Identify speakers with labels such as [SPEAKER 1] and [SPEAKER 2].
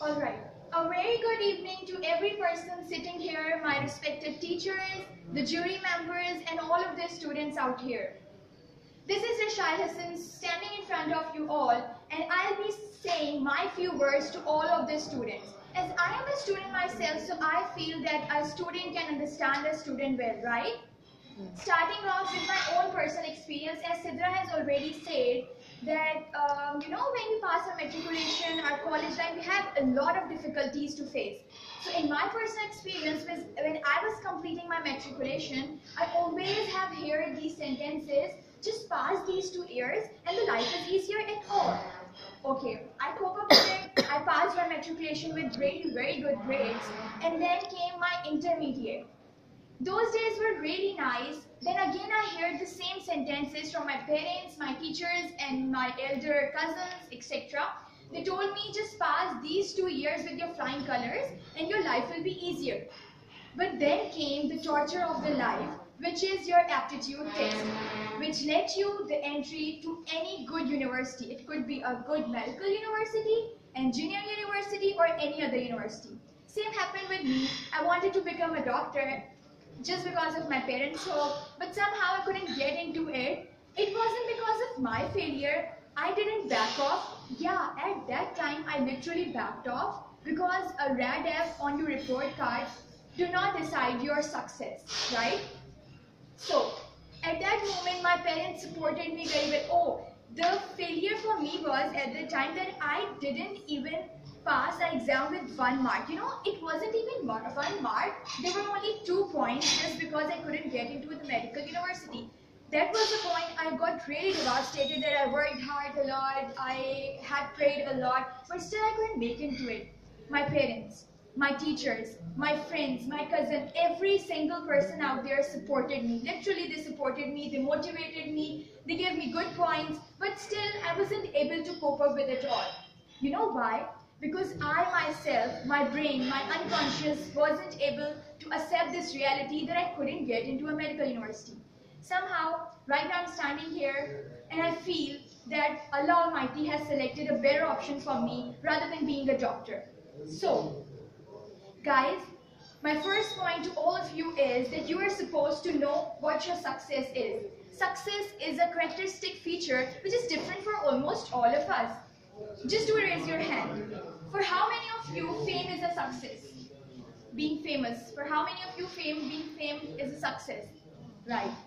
[SPEAKER 1] Alright. A very good evening to every person sitting here, my respected teachers, the jury members, and all of the students out here. This is Rashai Hassan standing in front of you all, and I'll be saying my few words to all of the students. As I am a student myself, so I feel that a student can understand a student well, right? Hmm. Starting off with my own personal experience, as Sidra has already said, that um, you know when we pass our matriculation, our college life, we have a lot of difficulties to face. So in my personal experience, was when I was completing my matriculation, I always have heard these sentences, just pass these two years and the life is easier at all. Okay, I cope up with it. I passed my matriculation with very, very good grades. And then came my intermediate. Those days were really nice. Then again, I heard the same sentences from my parents, my teachers, and my elder cousins, etc. They told me just pass these two years with your flying colors and your life will be easier. But then came the torture of the life, which is your aptitude test, which let you the entry to any good university. It could be a good medical university, engineering university, or any other university. Same happened with me. I wanted to become a doctor just because of my parents' hope, but somehow I couldn't get into it. It wasn't because of my failure. I didn't back off. Yeah, at that time I literally backed off because a red F on your report card do not decide your success, right? So, at that moment my parents supported me very well. Oh, the failure for me was at the time that I didn't even pass the exam with one mark. You know, it wasn't even one mark. There were only two points just because I couldn't get into the medical university. That was the point I got really devastated that I worked hard a lot, I had prayed a lot, but still I couldn't make into it. My parents, my teachers, my friends, my cousin, every single person out there supported me. Literally, they supported me, they motivated me, they gave me good points, but still I wasn't able to cope up with it all. You know why? Because I myself, my brain, my unconscious wasn't able to accept this reality that I couldn't get into a medical university. Somehow, right now I'm standing here and I feel that Allah Almighty has selected a better option for me rather than being a doctor. So, guys, my first point to all of you is that you are supposed to know what your success is. Success is a characteristic feature which is different for almost all of us. Just do raise your hand. For how many of you fame is a success? Being famous. For how many of you fame, being fame is a success? Right.